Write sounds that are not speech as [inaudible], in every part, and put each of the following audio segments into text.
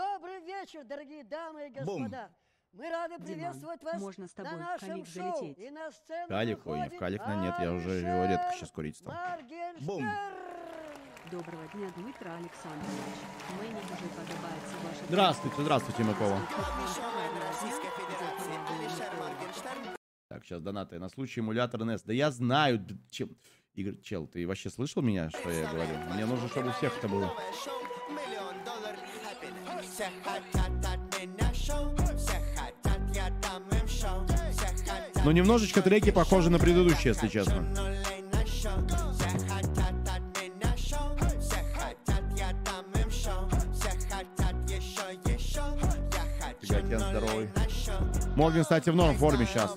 Добрый вечер, дорогие дамы и господа. Мы рады приветствовать вас можно с тобой на нашем Калик шоу. залететь? И на сцену Калик, ой, в Калик, на нет, я уже его редко сейчас курить стал. Моргенштерн. Доброго дня, Дмитро Александрович. Мені дуже подобається ваша... Здравствуйте, здравствуйте. Моргенштерн. Так, сейчас донаты. На случай эмулятор NES. Да я знаю, чем... Игорь, чел, ты вообще слышал меня, что я говорю? Мне нужно, чтобы у всех это было. Ну, немножечко треки похожи на предыдущие, если честно. Фига, Кен здоровый. Морген, кстати, в новом форме сейчас.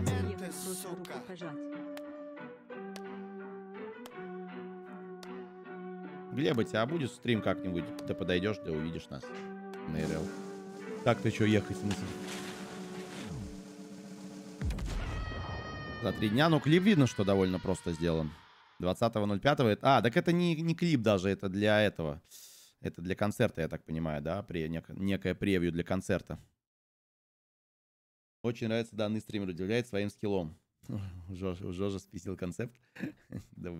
Приехал просто сука руку пожать. Глеба, тебя будет стрим как-нибудь? Ты подойдешь, да увидишь нас на РЛ. Так ты что, ехать в смысле? За три дня, ну клип видно, что довольно просто сделан. 20.05. это- А, так это не, не клип даже, это для этого. Это для концерта, я так понимаю, да? При, нек- некое превью для концерта. Очень нравится данный стример, удивляет своим скиллом. [laughs] Уже списил концепт. [laughs] Да